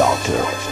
Doctor.